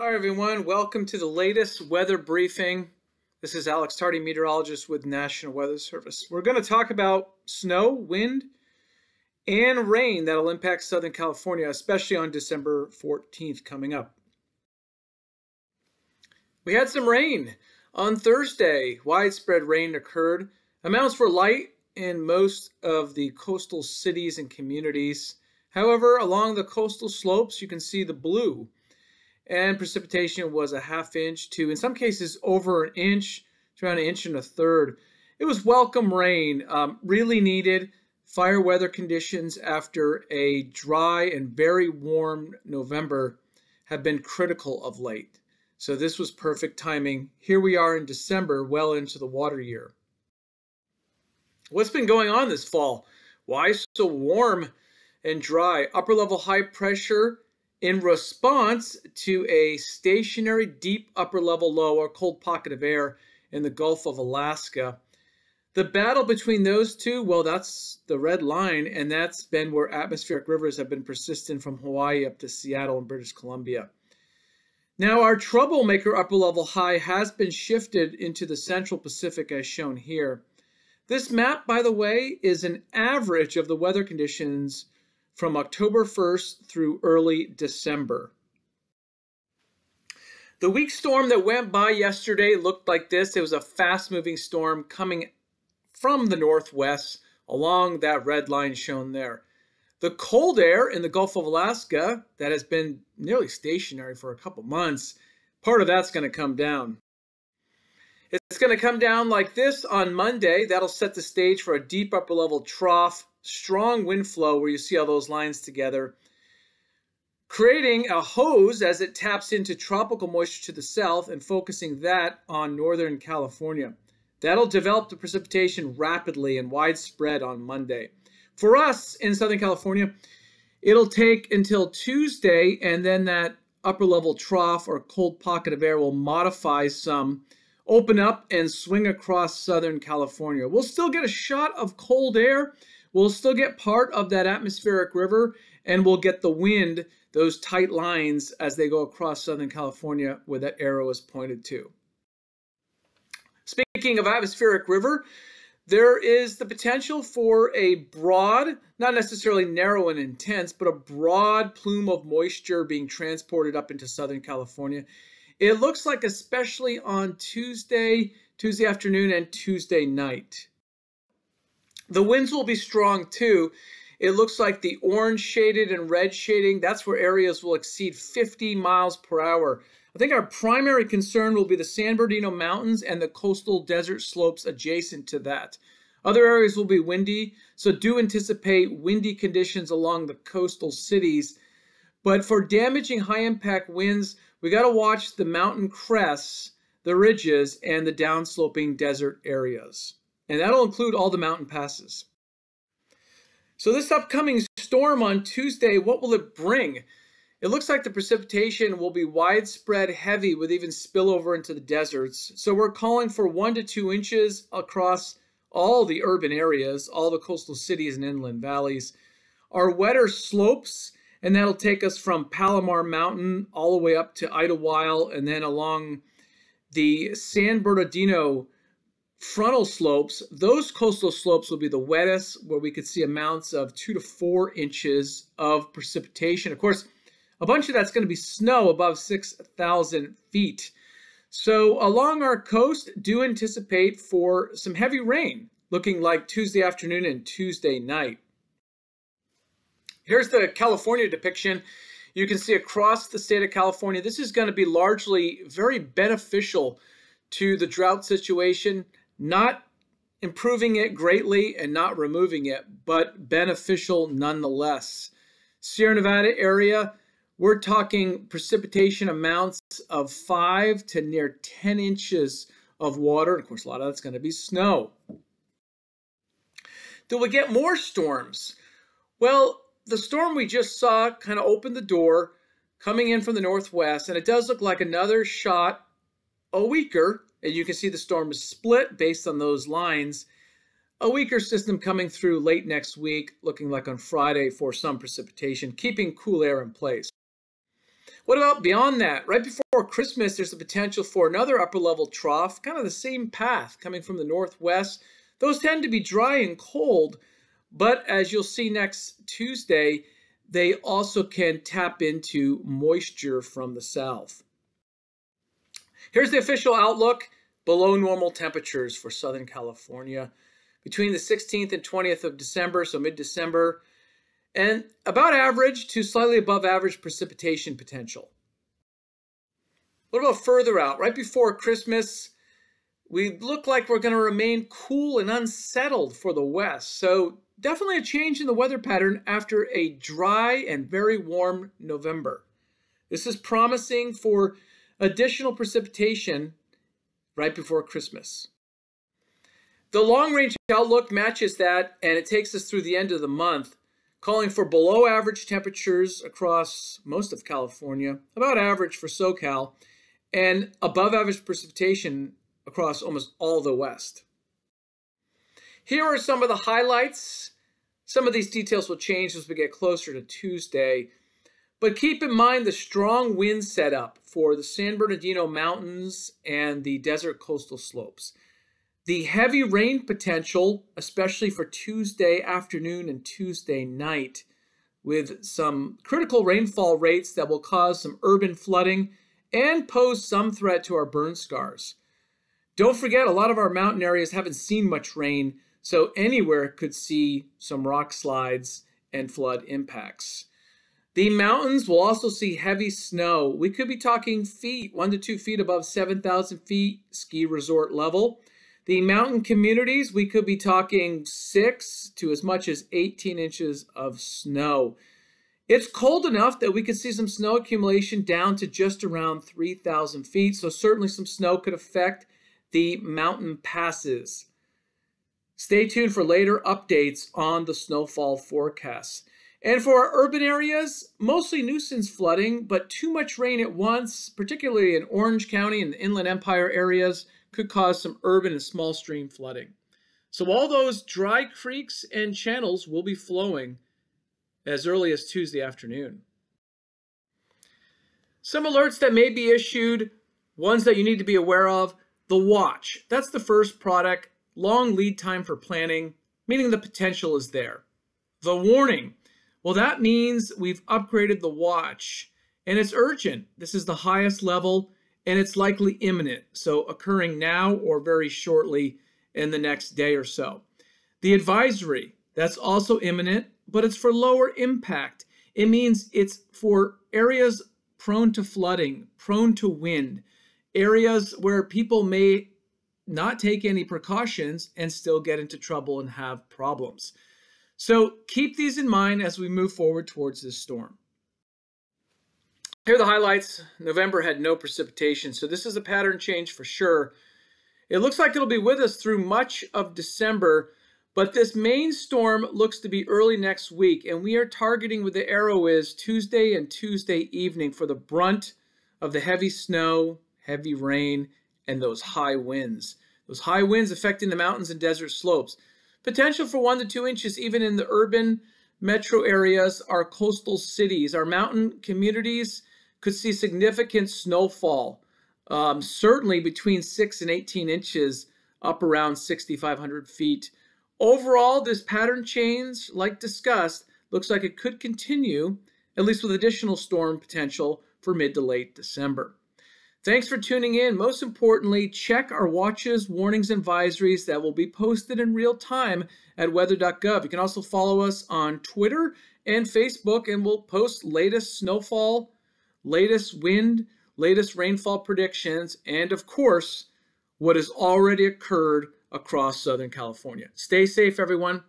Hi, everyone. Welcome to the latest weather briefing. This is Alex Tardy, meteorologist with National Weather Service. We're going to talk about snow, wind, and rain that'll impact Southern California, especially on December 14th coming up. We had some rain on Thursday. Widespread rain occurred. Amounts were light in most of the coastal cities and communities. However, along the coastal slopes, you can see the blue and precipitation was a half inch to, in some cases, over an inch around an inch and a third. It was welcome rain, um, really needed. Fire weather conditions after a dry and very warm November have been critical of late. So this was perfect timing. Here we are in December, well into the water year. What's been going on this fall? Why so warm and dry? Upper level high pressure in response to a stationary deep upper level low or cold pocket of air in the Gulf of Alaska. The battle between those two, well, that's the red line, and that's been where atmospheric rivers have been persistent from Hawaii up to Seattle and British Columbia. Now, our troublemaker upper level high has been shifted into the central Pacific as shown here. This map, by the way, is an average of the weather conditions from October 1st through early December. The weak storm that went by yesterday looked like this. It was a fast moving storm coming from the northwest along that red line shown there. The cold air in the Gulf of Alaska that has been nearly stationary for a couple months, part of that's going to come down. It's going to come down like this on Monday. That'll set the stage for a deep upper level trough strong wind flow where you see all those lines together, creating a hose as it taps into tropical moisture to the south and focusing that on Northern California. That'll develop the precipitation rapidly and widespread on Monday. For us in Southern California, it'll take until Tuesday, and then that upper level trough or cold pocket of air will modify some, open up, and swing across Southern California. We'll still get a shot of cold air, We'll still get part of that atmospheric river and we'll get the wind, those tight lines as they go across Southern California where that arrow is pointed to. Speaking of atmospheric river, there is the potential for a broad, not necessarily narrow and intense, but a broad plume of moisture being transported up into Southern California. It looks like especially on Tuesday, Tuesday afternoon and Tuesday night. The winds will be strong too. It looks like the orange shaded and red shading, that's where areas will exceed 50 miles per hour. I think our primary concern will be the San Bernardino Mountains and the coastal desert slopes adjacent to that. Other areas will be windy, so do anticipate windy conditions along the coastal cities. But for damaging high impact winds, we got to watch the mountain crests, the ridges, and the downsloping desert areas and that'll include all the mountain passes. So this upcoming storm on Tuesday, what will it bring? It looks like the precipitation will be widespread heavy with even spillover into the deserts. So we're calling for one to two inches across all the urban areas, all the coastal cities and inland valleys. Our wetter slopes, and that'll take us from Palomar Mountain all the way up to Idyllwild and then along the San Bernardino frontal slopes, those coastal slopes will be the wettest, where we could see amounts of two to four inches of precipitation. Of course, a bunch of that's going to be snow above 6,000 feet. So along our coast, do anticipate for some heavy rain, looking like Tuesday afternoon and Tuesday night. Here's the California depiction. You can see across the state of California, this is going to be largely very beneficial to the drought situation not improving it greatly and not removing it, but beneficial nonetheless. Sierra Nevada area, we're talking precipitation amounts of 5 to near 10 inches of water. Of course, a lot of that's going to be snow. Do we get more storms? Well, the storm we just saw kind of opened the door coming in from the northwest, and it does look like another shot a weaker and you can see the storm is split based on those lines. A weaker system coming through late next week, looking like on Friday for some precipitation, keeping cool air in place. What about beyond that? Right before Christmas, there's the potential for another upper level trough, kind of the same path coming from the northwest. Those tend to be dry and cold, but as you'll see next Tuesday, they also can tap into moisture from the south. Here's the official outlook below normal temperatures for Southern California between the 16th and 20th of December, so mid December, and about average to slightly above average precipitation potential. What about further out? Right before Christmas, we look like we're going to remain cool and unsettled for the west. So definitely a change in the weather pattern after a dry and very warm November. This is promising for additional precipitation right before Christmas. The long range outlook matches that, and it takes us through the end of the month, calling for below average temperatures across most of California, about average for SoCal, and above average precipitation across almost all the West. Here are some of the highlights. Some of these details will change as we get closer to Tuesday, but keep in mind the strong wind setup for the San Bernardino Mountains and the desert coastal slopes. The heavy rain potential, especially for Tuesday afternoon and Tuesday night, with some critical rainfall rates that will cause some urban flooding and pose some threat to our burn scars. Don't forget, a lot of our mountain areas haven't seen much rain, so anywhere could see some rock slides and flood impacts. The mountains will also see heavy snow. We could be talking feet, one to two feet above 7,000 feet ski resort level. The mountain communities, we could be talking six to as much as 18 inches of snow. It's cold enough that we could see some snow accumulation down to just around 3,000 feet, so certainly some snow could affect the mountain passes. Stay tuned for later updates on the snowfall forecasts. And for our urban areas, mostly nuisance flooding, but too much rain at once, particularly in Orange County and the Inland Empire areas, could cause some urban and small stream flooding. So all those dry creeks and channels will be flowing as early as Tuesday afternoon. Some alerts that may be issued, ones that you need to be aware of. The watch, that's the first product, long lead time for planning, meaning the potential is there. The warning, well, that means we've upgraded the watch and it's urgent. This is the highest level and it's likely imminent, so occurring now or very shortly in the next day or so. The advisory, that's also imminent, but it's for lower impact. It means it's for areas prone to flooding, prone to wind, areas where people may not take any precautions and still get into trouble and have problems. So keep these in mind as we move forward towards this storm. Here are the highlights. November had no precipitation, so this is a pattern change for sure. It looks like it'll be with us through much of December, but this main storm looks to be early next week, and we are targeting where the arrow is Tuesday and Tuesday evening for the brunt of the heavy snow, heavy rain, and those high winds. Those high winds affecting the mountains and desert slopes. Potential for one to two inches even in the urban metro areas, our coastal cities, our mountain communities, could see significant snowfall, um, certainly between 6 and 18 inches up around 6,500 feet. Overall, this pattern change, like discussed, looks like it could continue, at least with additional storm potential for mid to late December. Thanks for tuning in. Most importantly, check our watches, warnings, and advisories that will be posted in real time at weather.gov. You can also follow us on Twitter and Facebook, and we'll post latest snowfall latest wind, latest rainfall predictions, and of course, what has already occurred across Southern California. Stay safe, everyone.